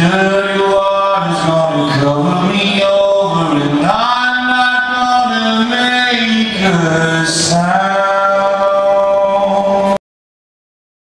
Surely water's gonna cover me over and I'm not gonna make it.